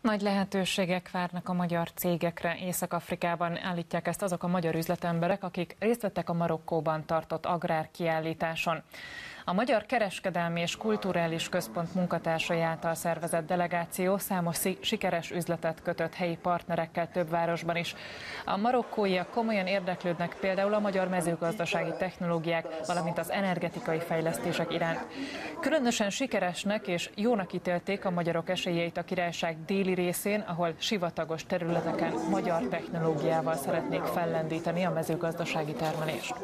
Nagy lehetőségek várnak a magyar cégekre Észak-Afrikában, állítják ezt azok a magyar üzletemberek, akik részt vettek a Marokkóban tartott agrárkiállításon. A Magyar Kereskedelmi és Kulturális Központ munkatársai által szervezett delegáció számos sikeres üzletet kötött helyi partnerekkel több városban is. A marokkóiak komolyan érdeklődnek például a magyar mezőgazdasági technológiák, valamint az energetikai fejlesztések iránt. Különösen sikeresnek és jónak ítélték a magyarok esélyeit a királyság déli részén, ahol sivatagos területeken magyar technológiával szeretnék fellendíteni a mezőgazdasági termelést.